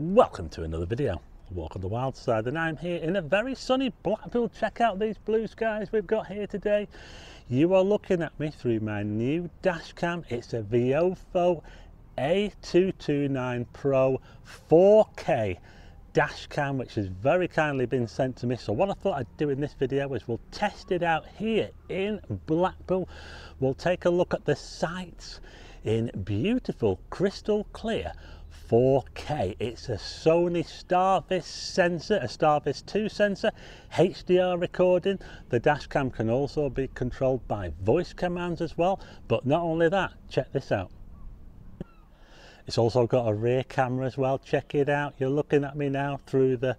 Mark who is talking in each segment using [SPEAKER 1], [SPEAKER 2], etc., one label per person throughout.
[SPEAKER 1] Welcome to another video, Walk on the Wild Side, and I'm here in a very sunny Blackpool. Check out these blue skies we've got here today. You are looking at me through my new dash cam. It's a Viofo A229 Pro 4K dash cam which has very kindly been sent to me so what I thought I'd do in this video is we'll test it out here in Blackpool we'll take a look at the sights in beautiful crystal clear 4K. It's a Sony Starvis sensor, a Starvis 2 sensor, HDR recording. The dash cam can also be controlled by voice commands as well. But not only that, check this out. It's also got a rear camera as well. Check it out. You're looking at me now through the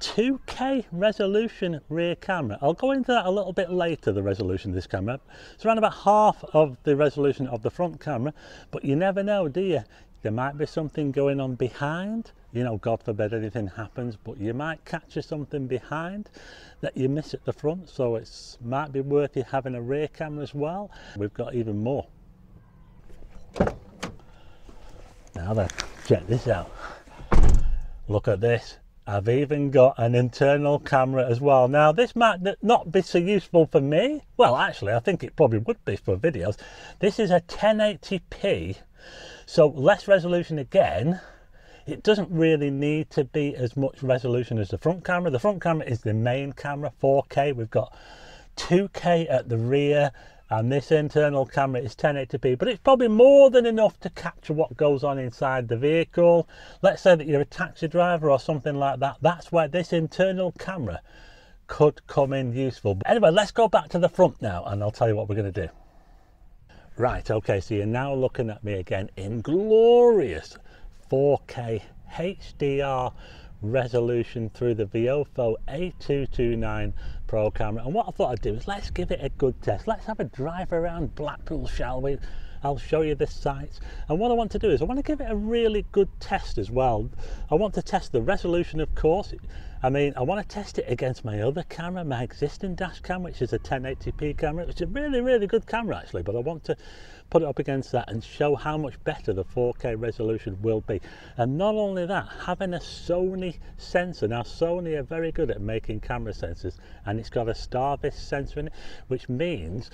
[SPEAKER 1] 2K resolution rear camera. I'll go into that a little bit later, the resolution of this camera. It's around about half of the resolution of the front camera, but you never know, do you? There might be something going on behind, you know, God forbid anything happens, but you might catch something behind that you miss at the front. So it might be worth you having a rear camera as well. We've got even more. Now then, check this out. Look at this. I've even got an internal camera as well. Now this might not be so useful for me. Well, actually, I think it probably would be for videos. This is a 1080p so less resolution again, it doesn't really need to be as much resolution as the front camera. The front camera is the main camera, 4K. We've got 2K at the rear and this internal camera is 1080p but it's probably more than enough to capture what goes on inside the vehicle. Let's say that you're a taxi driver or something like that. That's where this internal camera could come in useful. But anyway let's go back to the front now and i'll tell you what we're going to do Right, okay, so you're now looking at me again in glorious 4K HDR resolution through the Viofo A229 Pro camera. And what I thought I'd do is let's give it a good test. Let's have a drive around Blackpool, shall we? I'll show you this site. And what I want to do is I want to give it a really good test as well. I want to test the resolution, of course. I mean, I want to test it against my other camera, my existing dash cam, which is a 1080p camera, is a really, really good camera actually, but I want to put it up against that and show how much better the 4K resolution will be. And not only that, having a Sony sensor. Now, Sony are very good at making camera sensors, and it's got a Starvis sensor in it, which means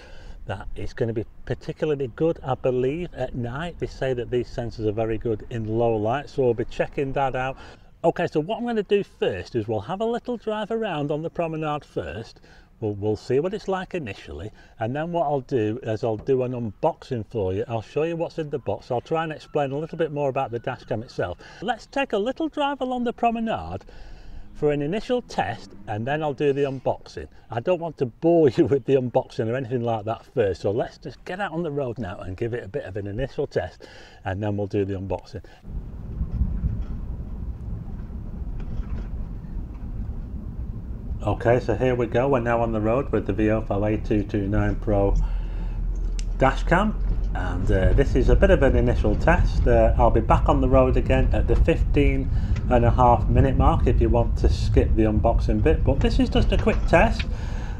[SPEAKER 1] that it's going to be particularly good. I believe at night they say that these sensors are very good in low light so we'll be checking that out. Okay so what I'm going to do first is we'll have a little drive around on the promenade first. We'll, we'll see what it's like initially and then what I'll do is I'll do an unboxing for you. I'll show you what's in the box. I'll try and explain a little bit more about the dashcam itself. Let's take a little drive along the promenade for an initial test and then I'll do the unboxing. I don't want to bore you with the unboxing or anything like that first so let's just get out on the road now and give it a bit of an initial test and then we'll do the unboxing. Okay so here we go we're now on the road with the Viofo A229 Pro dashcam and uh, this is a bit of an initial test. Uh, I'll be back on the road again at the 15 and a half minute mark if you want to skip the unboxing bit. But this is just a quick test.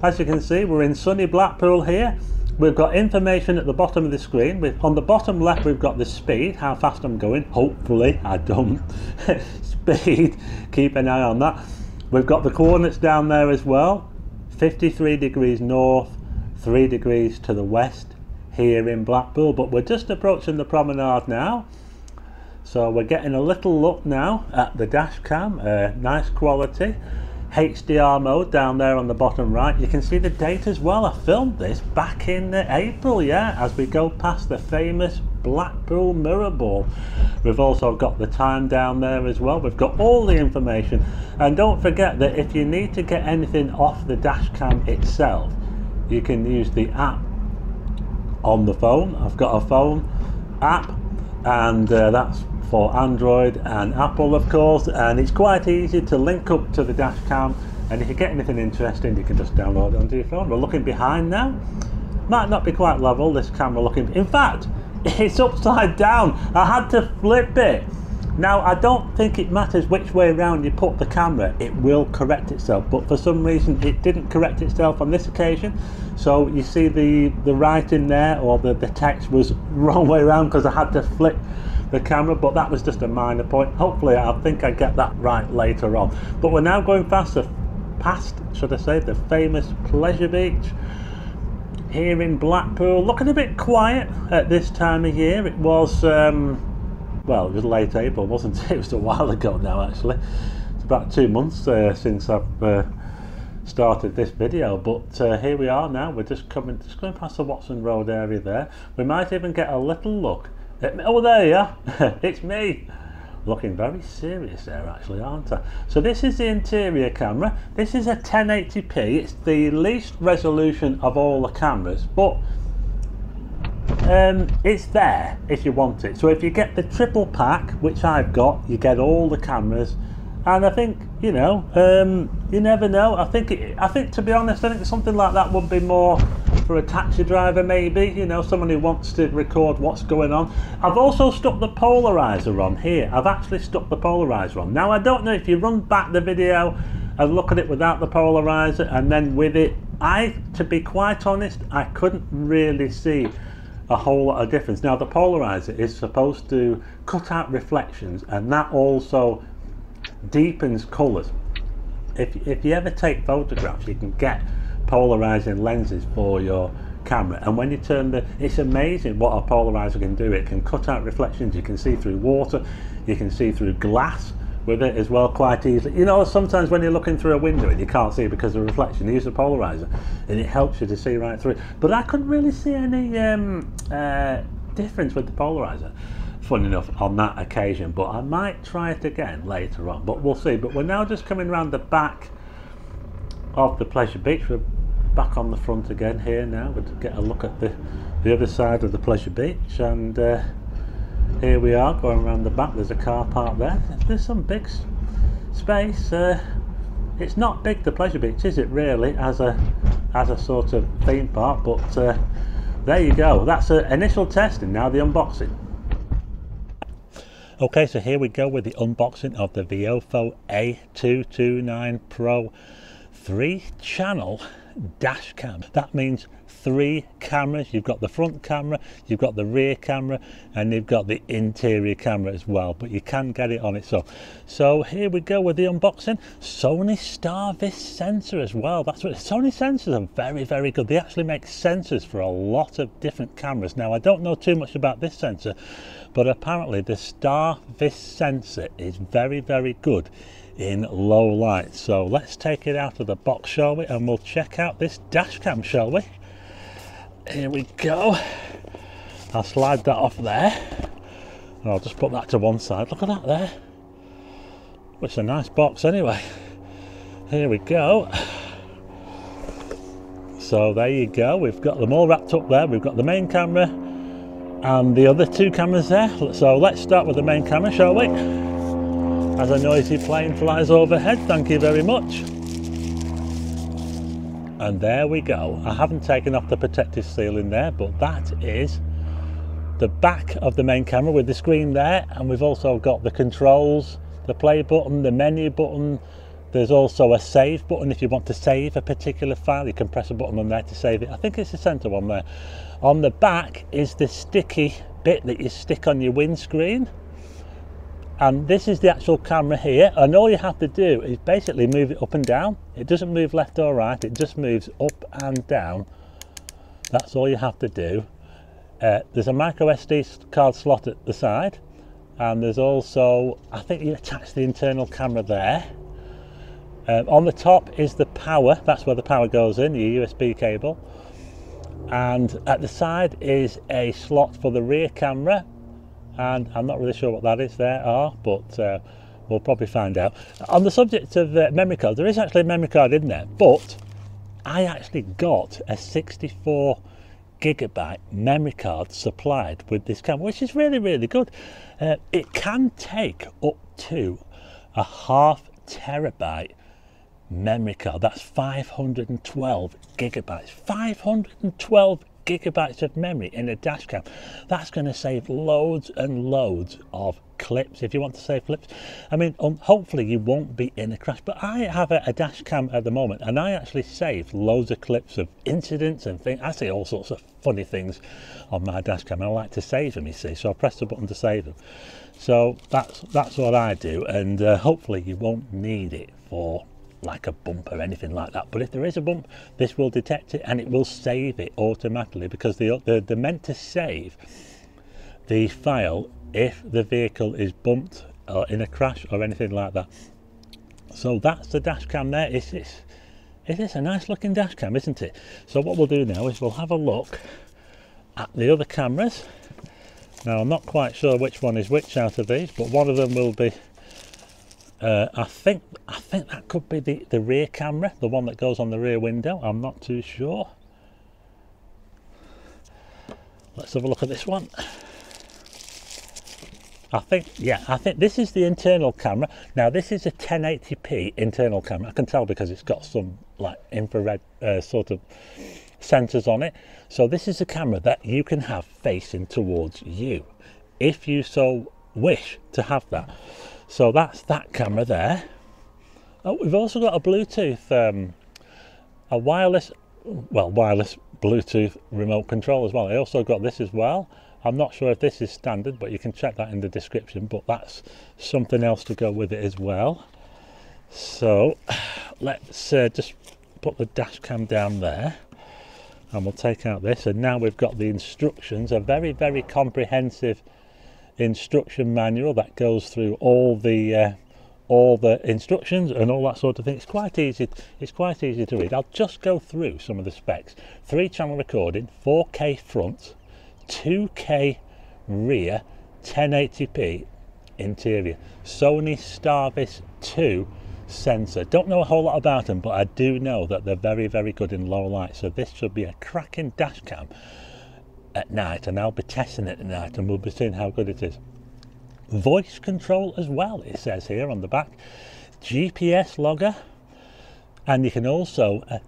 [SPEAKER 1] As you can see we're in sunny Blackpool here. We've got information at the bottom of the screen. With on the bottom left we've got the speed how fast I'm going. Hopefully I don't. Speed keep an eye on that. We've got the coordinates down there as well. 53 degrees north 3 degrees to the west here in Blackpool but we're just approaching the promenade now. So we're getting a little look now at the dash cam uh, nice quality HDR mode down there on the bottom right. You can see the date as well. I filmed this back in uh, April yeah as we go past the famous Blackpool Mirror Ball. We've also got the time down there as well. We've got all the information. And don't forget that if you need to get anything off the dash cam itself you can use the app on the phone. I've got a phone app and uh, that's for Android and Apple of course and it's quite easy to link up to the dash cam and if you get anything interesting you can just download it onto your phone. We're looking behind now. Might not be quite level this camera looking, in fact it's upside down. I had to flip it now, I don't think it matters which way around you put the camera, it will correct itself. But for some reason, it didn't correct itself on this occasion. So you see the, the writing there, or the, the text was wrong way around because I had to flip the camera, but that was just a minor point. Hopefully, I think I get that right later on. But we're now going faster past, should I say, the famous Pleasure Beach here in Blackpool. Looking a bit quiet at this time of year. It was, um, well, it was late April, wasn't it? It was a while ago now, actually. It's about two months uh, since I've uh, started this video, but uh, here we are now. We're just coming, just going past the Watson Road area there. We might even get a little look at, oh, there you are. it's me looking very serious there actually aren't I? So this is the interior camera this is a 1080p it's the least resolution of all the cameras but um, it's there if you want it. So if you get the triple pack which I've got you get all the cameras. And I think you know um, you never know. I think it, I think to be honest I think something like that would be more for a taxi driver maybe you know someone who wants to record what's going on. I've also stuck the polarizer on here. I've actually stuck the polarizer on. Now I don't know if you run back the video and look at it without the polarizer and then with it. I to be quite honest I couldn't really see a whole lot of difference. Now the polarizer is supposed to cut out reflections and that also deepens colours. If, if you ever take photographs, you can get polarizing lenses for your camera. And when you turn the it's amazing what a polarizer can do. It can cut out reflections. You can see through water. You can see through glass with it as well quite easily. You know sometimes when you're looking through a window and you can't see because of reflection you use a polarizer and it helps you to see right through. But I couldn't really see any um, uh, difference with the polarizer fun enough on that occasion but I might try it again later on but we'll see. But we're now just coming around the back of the pleasure beach. We're back on the front again here now. We'll get a look at the the other side of the pleasure beach and uh, here we are going around the back. There's a car park there. There's some big space uh, it's not big the pleasure beach is it really as a as a sort of theme park but uh, there you go. That's an initial testing now the unboxing. Okay, so here we go with the unboxing of the Viofo A229 Pro 3 channel dash cam. That means three cameras. You've got the front camera, you've got the rear camera, and you've got the interior camera as well, but you can get it on its own. So here we go with the unboxing. Sony Starvis sensor as well. That's what Sony sensors are very, very good. They actually make sensors for a lot of different cameras. Now, I don't know too much about this sensor, but apparently the Starvis sensor is very very good in low light so let's take it out of the box shall we and we'll check out this dash cam shall we here we go. I'll slide that off there. And I'll just put that to one side. Look at that there. It's a nice box anyway. Here we go. So there you go. We've got them all wrapped up there. We've got the main camera and the other two cameras there. So let's start with the main camera, shall we? As a noisy plane flies overhead, thank you very much. And there we go. I haven't taken off the protective seal in there, but that is the back of the main camera with the screen there. And we've also got the controls, the play button, the menu button. There's also a save button. If you want to save a particular file, you can press a button on there to save it. I think it's the center one there. On the back is the sticky bit that you stick on your windscreen. And this is the actual camera here. And all you have to do is basically move it up and down. It doesn't move left or right. It just moves up and down. That's all you have to do. Uh, there's a micro SD card slot at the side. And there's also, I think you attach the internal camera there. Um, on the top is the power. That's where the power goes in, the USB cable and at the side is a slot for the rear camera and I'm not really sure what that is there are but uh, we'll probably find out on the subject of uh, memory card there is actually a memory card in there but I actually got a 64 gigabyte memory card supplied with this camera which is really really good uh, it can take up to a half terabyte memory card. That's 512 gigabytes. 512 gigabytes of memory in a dash cam. That's going to save loads and loads of clips if you want to save clips. I mean, um, hopefully you won't be in a crash, but I have a, a, dash cam at the moment and I actually save loads of clips of incidents and things. I see all sorts of funny things on my dash cam. I like to save them, you see, so I press the button to save them. So that's that's what I do, and uh, hopefully you won't need it for like a bump or anything like that. But if there is a bump, this will detect it and it will save it automatically because they, they're, they're meant to save the file if the vehicle is bumped or in a crash or anything like that. So that's the dash cam there. It's, it's, it is a nice looking dash cam, isn't it? So what we'll do now is we'll have a look at the other cameras. Now I'm not quite sure which one is which out of these, but one of them will be uh, I think I think that could be the, the rear camera, the one that goes on the rear window. I'm not too sure. Let's have a look at this one. I think, yeah, I think this is the internal camera. Now this is a 1080p internal camera. I can tell because it's got some like infrared uh, sort of sensors on it. So this is a camera that you can have facing towards you if you so wish to have that. So that's that camera there. Oh, we've also got a Bluetooth, um, a wireless, well, wireless Bluetooth remote control as well. I also got this as well. I'm not sure if this is standard, but you can check that in the description. But that's something else to go with it as well. So let's uh, just put the dash cam down there and we'll take out this. And now we've got the instructions, a very, very comprehensive instruction manual that goes through all the uh, all the instructions and all that sort of thing. It's quite easy. It's quite easy to read. I'll just go through some of the specs. Three channel recording, 4K front, 2K rear, 1080p interior. Sony Starvis 2 sensor. Don't know a whole lot about them, but I do know that they're very, very good in low light. So this should be a cracking dash cam at night and I'll be testing it at night and we'll be seeing how good it is. Voice control as well, it says here on the back. GPS logger and you can also uh,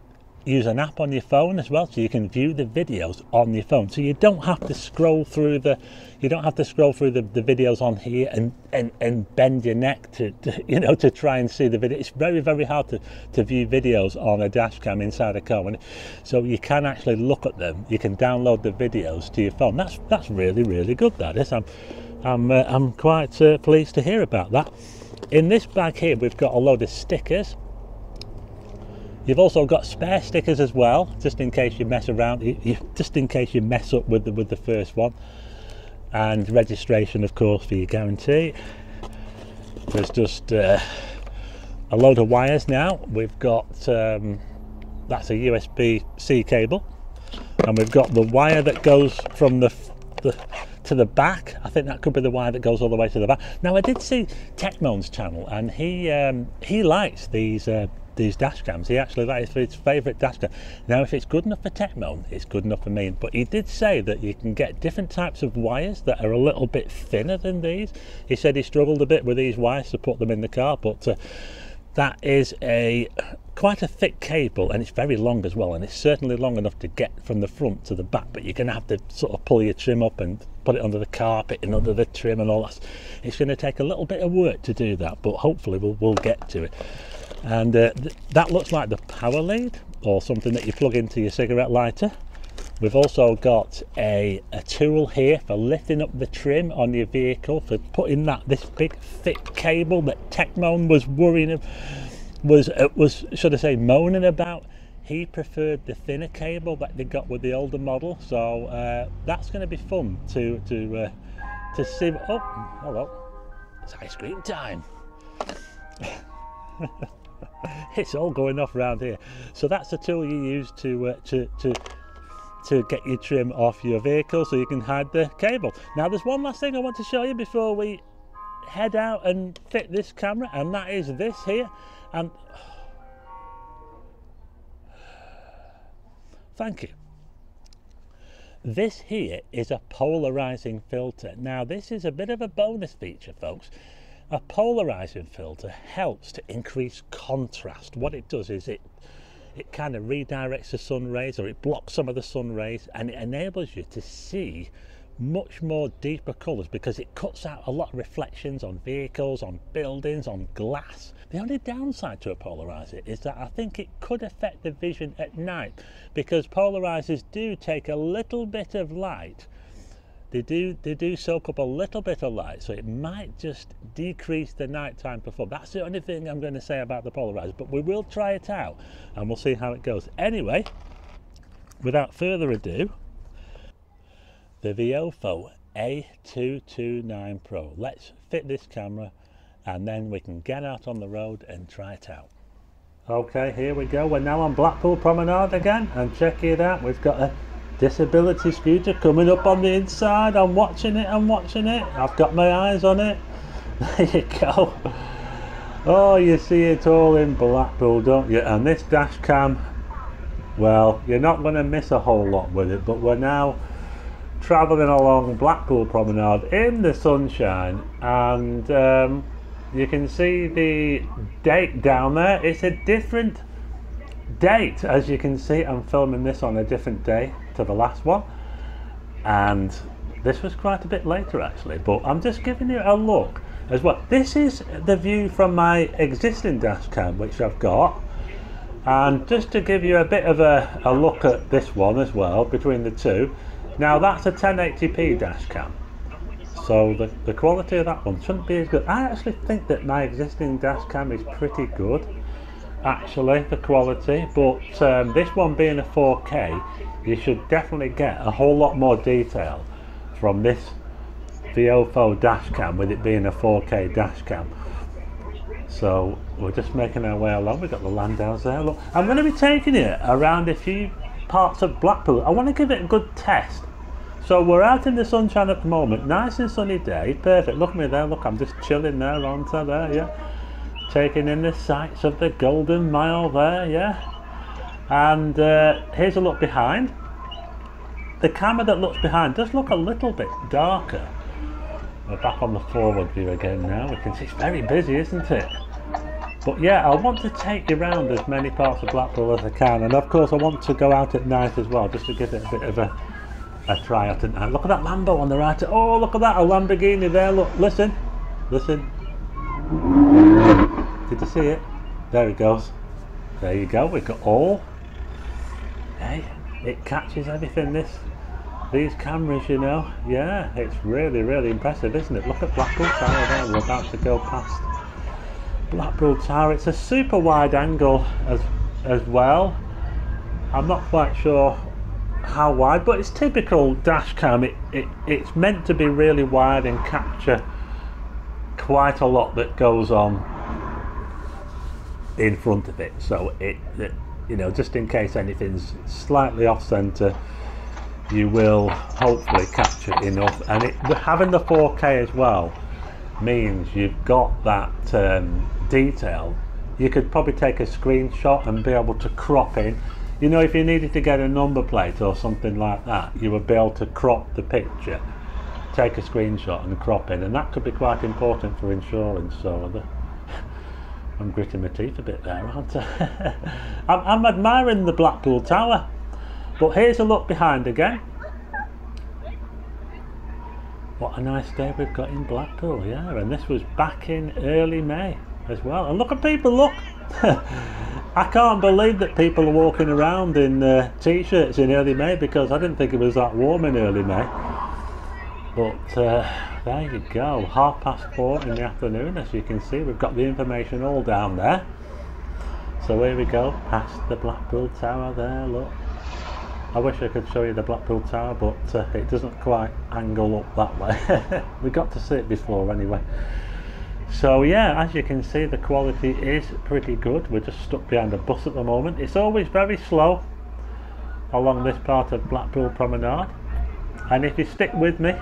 [SPEAKER 1] use an app on your phone as well so you can view the videos on your phone. So you don't have to scroll through the you don't have to scroll through the, the videos on here and, and and bend your neck to, to you know to try and see the video. It's very very hard to to view videos on a dash cam inside a car And so you can actually look at them. You can download the videos to your phone. That's that's really really good that is. I'm i'm uh, i'm quite uh, pleased to hear about that. In this bag here we've got a load of stickers You've also got spare stickers as well, just in case you mess around, just in case you mess up with the, with the first one. And registration, of course, for your guarantee. There's just uh, a load of wires now. We've got, um, that's a USB-C cable. And we've got the wire that goes from the, the to the back. I think that could be the wire that goes all the way to the back. Now I did see Techmoan's channel and he um, he likes these uh, these dash cams. He actually that is his favourite dash cam. Now, if it's good enough for Techmoan, it's good enough for me. But he did say that you can get different types of wires that are a little bit thinner than these. He said he struggled a bit with these wires to put them in the car, but uh, that is a quite a thick cable and it's very long as well and it's certainly long enough to get from the front to the back but you're going to have to sort of pull your trim up and put it under the carpet and under the trim and all that it's going to take a little bit of work to do that but hopefully we'll, we'll get to it and uh, th that looks like the power lead or something that you plug into your cigarette lighter. We've also got a, a tool here for lifting up the trim on your vehicle for putting that this big thick cable that Techmoan was worrying was uh, was should I say moaning about. He preferred the thinner cable that they got with the older model. So uh, that's going to be fun to to uh, to see. Oh hello. It's ice cream time it's all going off around here. So that's the tool you use to, uh, to, to, to get your trim off your vehicle so you can hide the cable. Now there's one last thing I want to show you before we head out and fit this camera and that is this here. And thank you. This here is a polarizing filter. Now this is a bit of a bonus feature folks a polarizing filter helps to increase contrast. What it does is it it kind of redirects the sun rays or it blocks some of the sun rays and it enables you to see much more deeper colours because it cuts out a lot of reflections on vehicles, on buildings, on glass. The only downside to a polarizer is that I think it could affect the vision at night because polarizers do take a little bit of light they do they do soak up a little bit of light so it might just decrease the nighttime performance that's the only thing i'm going to say about the polarizer but we will try it out and we'll see how it goes anyway without further ado the Viofo A229 Pro. Let's fit this camera and then we can get out on the road and try it out. Okay, here we go. We're now on Blackpool Promenade again and check it out. We've got a disability scooter coming up on the inside. I'm watching it, I'm watching it. I've got my eyes on it. There you go. Oh, you see it all in Blackpool, don't you? And this dash cam, well, you're not going to miss a whole lot with it, but we're now travelling along Blackpool Promenade in the sunshine and um, you can see the date down there it's a different date as you can see I'm filming this on a different day to the last one and this was quite a bit later actually but I'm just giving you a look as well this is the view from my existing dash cam which I've got and just to give you a bit of a, a look at this one as well between the two now that's a 1080p dash cam. So the, the quality of that one shouldn't be as good. I actually think that my existing dash cam is pretty good. Actually, the quality, but um, this one being a 4K, you should definitely get a whole lot more detail from this Viofo dash cam with it being a 4K dash cam. So we're just making our way along. We've got the Landaus there. Look, I'm going to be taking it around a few parts of Blackpool. I want to give it a good test so we're out in the sunshine at the moment, nice and sunny day, perfect. Look at me there, look, I'm just chilling there onto there, yeah. Taking in the sights of the Golden Mile there, yeah. And uh, here's a look behind. The camera that looks behind does look a little bit darker. We're back on the forward view again now. We can see it's very busy, isn't it? But yeah, I want to take you around as many parts of Blackpool as I can. And of course, I want to go out at night as well, just to give it a bit of a a try out and look at that Lambo on the right oh look at that a Lamborghini there look listen listen did you see it. There it goes. There you go. We've got all. Hey it catches everything this these cameras you know. Yeah it's really really impressive isn't it? Look at Blackpool Tower there. We're about to go past Blackpool Tower. It's a super wide angle as as well. I'm not quite sure how wide, but it's typical dash cam. It, it, it's meant to be really wide and capture quite a lot that goes on in front of it. So it, it you know, just in case anything's slightly off center, you will hopefully capture enough. And it, having the 4K as well means you've got that um, detail. You could probably take a screenshot and be able to crop in you know if you needed to get a number plate or something like that you would be able to crop the picture take a screenshot and crop in and that could be quite important for insurance so I'm gritting my teeth a bit there aren't I? I'm, I'm admiring the Blackpool Tower but here's a look behind again. What a nice day we've got in Blackpool yeah and this was back in early May as well. And look at people look. I can't believe that people are walking around in uh, t-shirts in early May because I didn't think it was that warm in early May. But uh, there you go, half past four in the afternoon as you can see we've got the information all down there. So here we go, past the Blackpool Tower there, look. I wish I could show you the Blackpool Tower but uh, it doesn't quite angle up that way. we got to see it before anyway so yeah as you can see the quality is pretty good we're just stuck behind a bus at the moment it's always very slow along this part of Blackpool Promenade and if you stick with me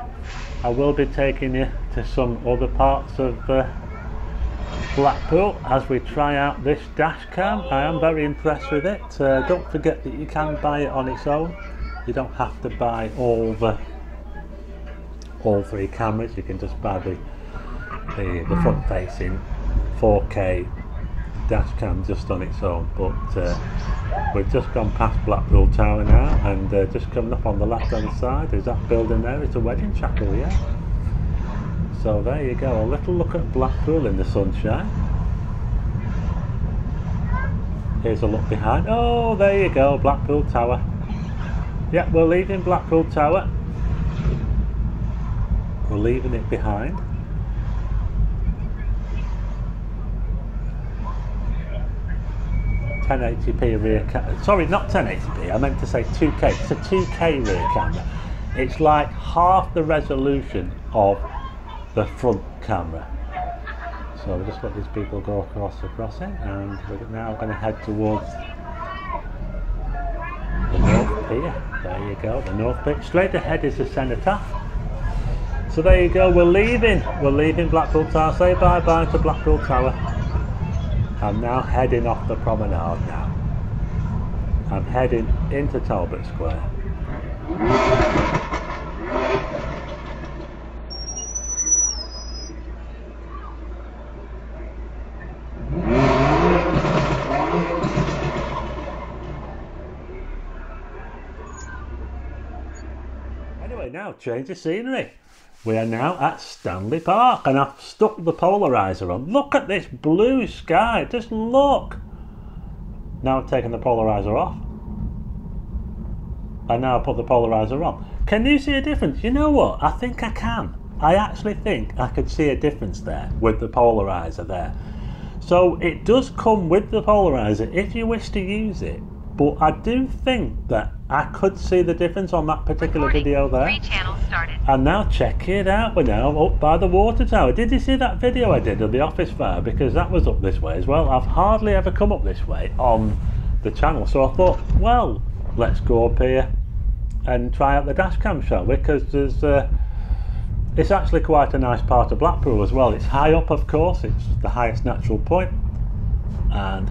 [SPEAKER 1] I will be taking you to some other parts of uh, Blackpool as we try out this dash cam. I am very impressed with it. Uh, don't forget that you can buy it on its own. You don't have to buy all the all three cameras. You can just buy the the, the front facing 4K dash cam just on its own, but uh, we've just gone past Blackpool Tower now and uh, just coming up on the left hand side is that building there, it's a wedding chapel, yeah. So there you go, a little look at Blackpool in the sunshine. Here's a look behind. Oh, there you go, Blackpool Tower. Yeah, we're leaving Blackpool Tower. We're leaving it behind. Ten eighty p rear camera. Sorry, not 1080p. I meant to say 2K. It's a 2K rear camera. It's like half the resolution of the front camera. So we'll just let these people go across the crossing, and we're now going to head towards the North Pier. There you go, the North Pier. Straight ahead is the cenotaph. So there you go, we're leaving. We're leaving Blackpool Tower. Say bye bye to Blackpool Tower. I'm now heading off the promenade now. I'm heading into Talbot Square. Anyway, now change of scenery. We are now at Stanley Park and I've stuck the polarizer on. Look at this blue sky, just look. Now I've taken the polarizer off. And now I put the polarizer on. Can you see a difference? You know what? I think I can. I actually think I could see a difference there with the polarizer there. So it does come with the polarizer if you wish to use it. But I do think that I could see the difference on that particular
[SPEAKER 2] Recording.
[SPEAKER 1] video there.
[SPEAKER 2] Three channels started.
[SPEAKER 1] And now check it out, we're now up by the water tower. Did you see that video I did of the office fire? Because that was up this way as well. I've hardly ever come up this way on the channel. So I thought, well, let's go up here and try out the dash cam, shall we? Because there's, uh, it's actually quite a nice part of Blackpool as well. It's high up, of course. It's the highest natural point. And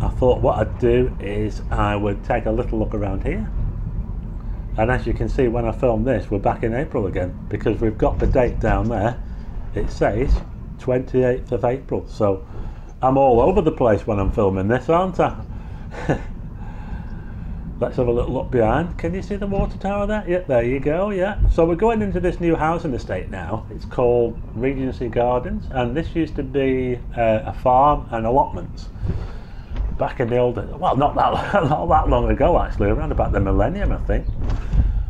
[SPEAKER 1] I thought what I'd do is I would take a little look around here. And as you can see when I film this, we're back in April again because we've got the date down there. It says 28th of April. So I'm all over the place when I'm filming this, aren't I? Let's have a little look behind. Can you see the water tower there? Yeah, there you go, yeah. So we're going into this new housing estate now. It's called Regency Gardens and this used to be uh, a farm and allotments back in the old well not that not that long ago actually around about the millennium I think.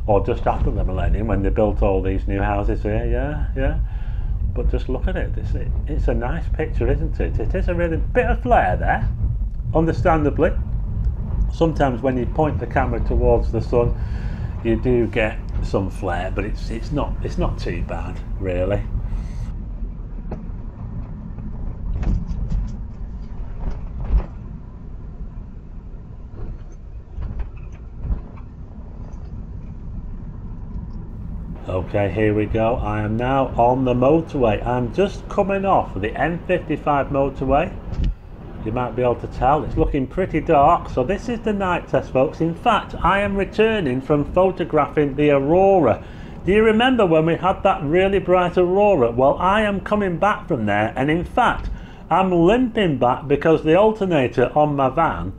[SPEAKER 1] Or just after the millennium when they built all these new houses here yeah yeah. But just look at it it's, it's a nice picture isn't it? It is a really bit of flare there understandably. Sometimes when you point the camera towards the sun you do get some flare but it's it's not it's not too bad really Okay, here we go. I am now on the motorway. I'm just coming off the M55 motorway. You might be able to tell, it's looking pretty dark. So this is the night test, folks. In fact, I am returning from photographing the Aurora. Do you remember when we had that really bright Aurora? Well, I am coming back from there. And in fact, I'm limping back because the alternator on my van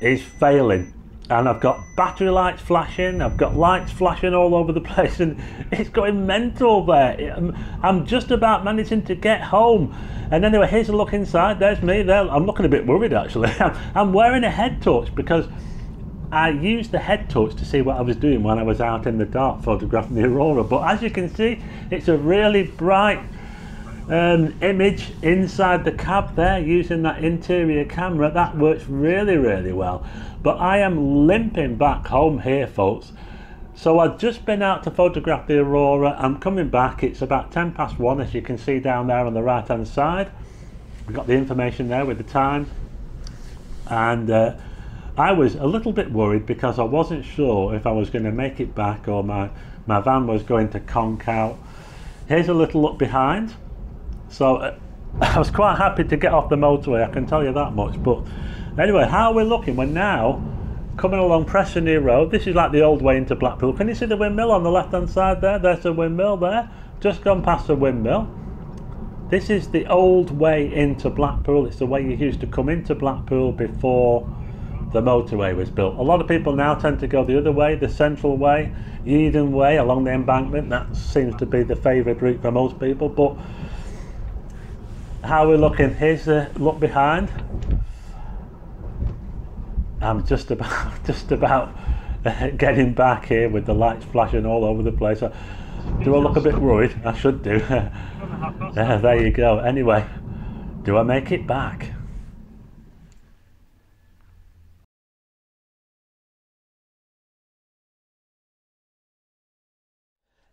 [SPEAKER 1] is failing and I've got battery lights flashing, I've got lights flashing all over the place, and it's going mental there. I'm, just about managing to get home. And anyway, here's a look inside. There's me there. I'm looking a bit worried actually. I'm wearing a head torch because I used the head torch to see what I was doing when I was out in the dark photographing the aurora. But as you can see, it's a really bright um, image inside the cab there using that interior camera. That works really, really well. But I am limping back home here, folks. So I've just been out to photograph the aurora. I'm coming back. It's about 10 past one, as you can see down there on the right hand side. We've got the information there with the time. And uh, I was a little bit worried because I wasn't sure if I was going to make it back or my, my van was going to conk out. Here's a little look behind. So uh, I was quite happy to get off the motorway, I can tell you that much. But Anyway, how are we looking? We're now coming along Preston New Road. This is like the old way into Blackpool. Can you see the windmill on the left hand side there? There's a windmill there. Just gone past the windmill. This is the old way into Blackpool. It's the way you used to come into Blackpool before the motorway was built. A lot of people now tend to go the other way, the central way, Yeadon Way along the embankment. That seems to be the favourite route for most people. But how we're looking, here's the look behind. I'm just about just about uh, getting back here with the lights flashing all over the place. I, Do I look a bit worried? I should do. yeah, there you go. Anyway, do I make it back?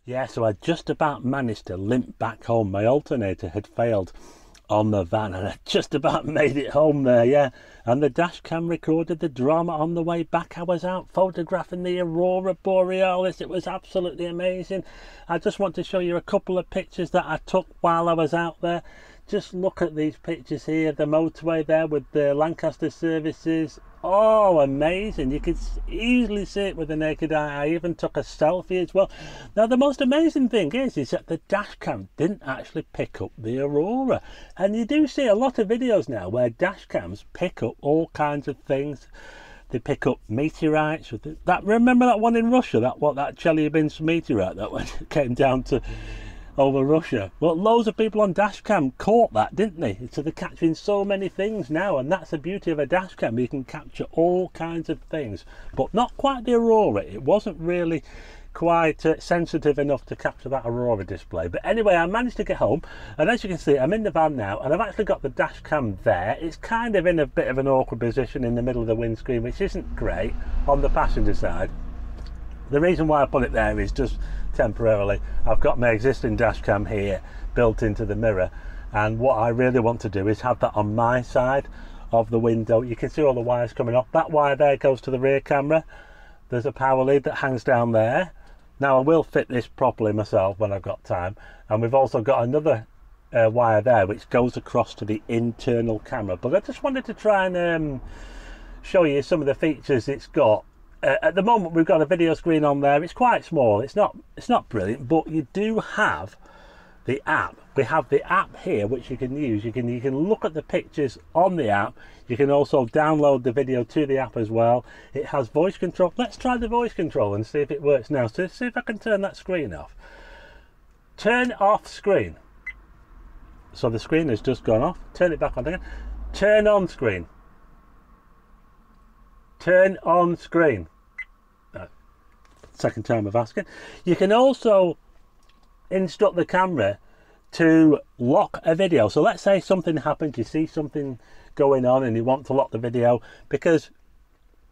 [SPEAKER 1] Yeah, so I just about managed to limp back home. My alternator had failed on the van and I just about made it home there, yeah. And the dash cam recorded the drama on the way back. I was out photographing the Aurora Borealis. It was absolutely amazing. I just want to show you a couple of pictures that I took while I was out there. Just look at these pictures here, the motorway there with the Lancaster services Oh, amazing. You could easily see it with the naked eye. I even took a selfie as well. Now, the most amazing thing is, is that the dash cam didn't actually pick up the Aurora. And you do see a lot of videos now where dash cams pick up all kinds of things. They pick up meteorites. That Remember that one in Russia, that what that Chelyabinsk meteorite that went, came down to over Russia. Well, loads of people on dashcam caught that, didn't they? So they're capturing so many things now, and that's the beauty of a dashcam. You can capture all kinds of things, but not quite the Aurora. It wasn't really quite uh, sensitive enough to capture that Aurora display. But anyway, I managed to get home, and as you can see, I'm in the van now, and I've actually got the dash cam there. It's kind of in a bit of an awkward position in the middle of the windscreen, which isn't great on the passenger side. The reason why I put it there is just temporarily. I've got my existing dash cam here built into the mirror and what I really want to do is have that on my side of the window. You can see all the wires coming off. That wire there goes to the rear camera. There's a power lead that hangs down there. Now I will fit this properly myself when I've got time and we've also got another uh, wire there which goes across to the internal camera but I just wanted to try and um, show you some of the features it's got uh, at the moment we've got a video screen on there. It's quite small. It's not it's not brilliant but you do have the app. We have the app here which you can use. You can you can look at the pictures on the app. You can also download the video to the app as well. It has voice control. Let's try the voice control and see if it works now. So see if i can turn that screen off. Turn off screen. So the screen has just gone off. Turn it back on again. Turn on screen. Turn on screen second time of asking. You can also instruct the camera to lock a video. So let's say something happens, you see something going on and you want to lock the video because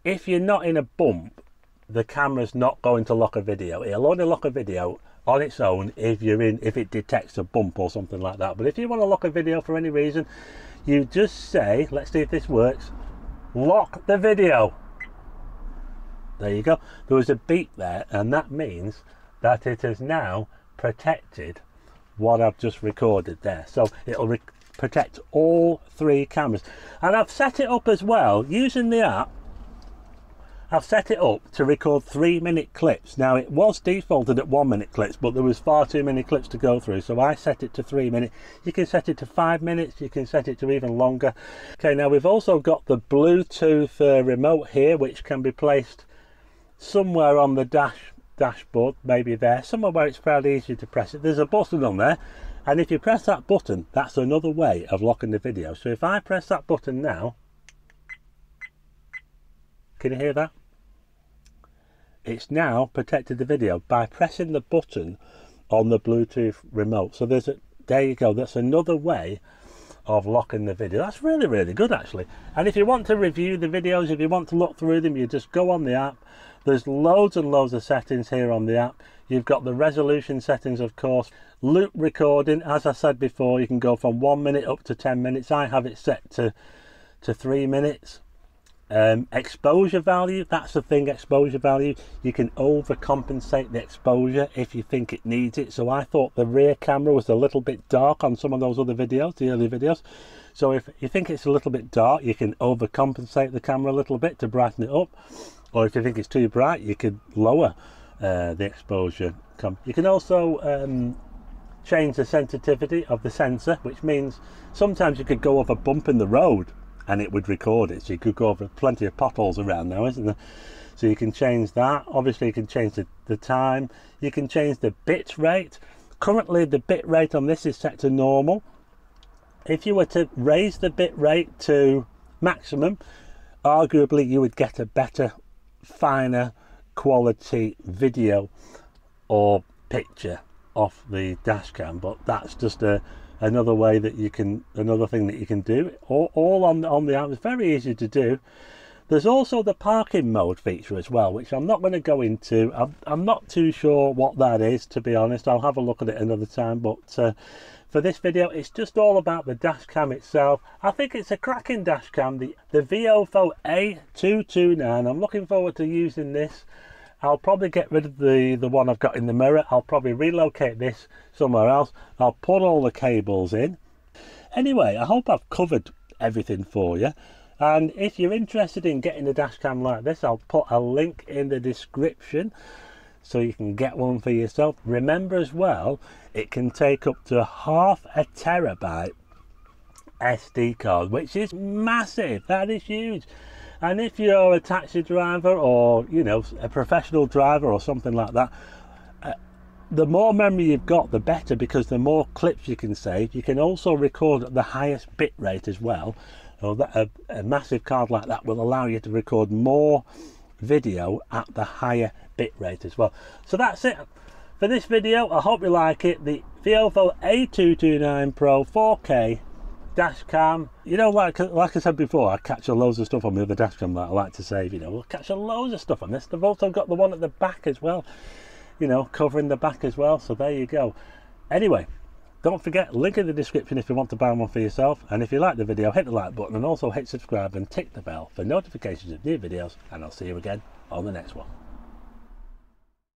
[SPEAKER 1] if you're not in a bump, the camera's not going to lock a video. It'll only lock a video on its own if you're in if it detects a bump or something like that. But if you want to lock a video for any reason, you just say, let's see if this works, lock the video there you go. There was a beep there, and that means that it has now protected what I've just recorded there. So it'll protect all three cameras. And I've set it up as well, using the app, I've set it up to record three minute clips. Now it was defaulted at one minute clips, but there was far too many clips to go through. So I set it to three minutes. You can set it to five minutes. You can set it to even longer. Okay, now we've also got the Bluetooth uh, remote here, which can be placed somewhere on the dash dashboard, maybe there, somewhere where it's fairly easy to press it. There's a button on there, and if you press that button, that's another way of locking the video. So if I press that button now, can you hear that? It's now protected the video by pressing the button on the Bluetooth remote. So there's a, there you go. That's another way of locking the video. That's really, really good actually. And if you want to review the videos, if you want to look through them, you just go on the app. There's loads and loads of settings here on the app. You've got the resolution settings, of course. Loop recording, as I said before, you can go from one minute up to 10 minutes. I have it set to, to three minutes. Um, exposure value, that's the thing, exposure value. You can overcompensate the exposure if you think it needs it. So I thought the rear camera was a little bit dark on some of those other videos, the early videos. So if you think it's a little bit dark, you can overcompensate the camera a little bit to brighten it up. Or if you think it's too bright, you could lower uh, the exposure. You can also um, change the sensitivity of the sensor, which means sometimes you could go over a bump in the road and it would record it. So you could go over plenty of potholes around now, isn't there? So you can change that. Obviously, you can change the, the time. You can change the bit rate. Currently, the bit rate on this is set to normal. If you were to raise the bit rate to maximum, arguably you would get a better, finer quality video or picture off the dash cam but that's just a another way that you can another thing that you can do. All, all on on the app it's very easy to do. There's also the parking mode feature as well which i'm not going to go into. I'm, I'm not too sure what that is to be honest. I'll have a look at it another time but uh, for this video it's just all about the dash cam itself. I think it's a cracking dash cam the the viofo a229 i'm looking forward to using this I'll probably get rid of the, the one I've got in the mirror. I'll probably relocate this somewhere else. I'll put all the cables in. Anyway, I hope I've covered everything for you. And if you're interested in getting a dash cam like this, I'll put a link in the description so you can get one for yourself. Remember as well, it can take up to half a terabyte SD card, which is massive. That is huge. And if you're a taxi driver or, you know, a professional driver or something like that, uh, the more memory you've got, the better because the more clips you can save. You can also record at the highest bit rate as well. So that, a, a massive card like that will allow you to record more video at the higher bit rate as well. So that's it for this video. I hope you like it. The Viofo A229 Pro 4K dash cam. You know like like i said before i catch capture loads of stuff on the other dash cam that i like to save you know. We'll catch capture loads of stuff on this. They've also got the one at the back as well you know covering the back as well so there you go. Anyway don't forget link in the description if you want to buy one for yourself and if you like the video hit the like button and also hit subscribe and tick the bell for notifications of new videos and i'll see you again on the next one